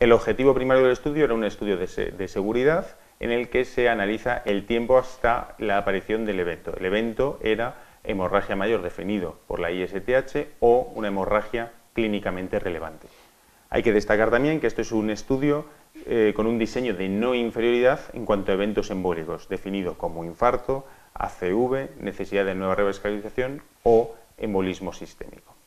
El objetivo primario del estudio era un estudio de, seguridad en el que se analiza el tiempo hasta la aparición del evento. El evento era hemorragia mayor definido por la ISTH o una hemorragia clínicamente relevante. Hay que destacar también que esto es un estudio eh, con un diseño de no inferioridad en cuanto a eventos embólicos, definido como infarto, ACV, necesidad de nueva revascularización o embolismo sistémico.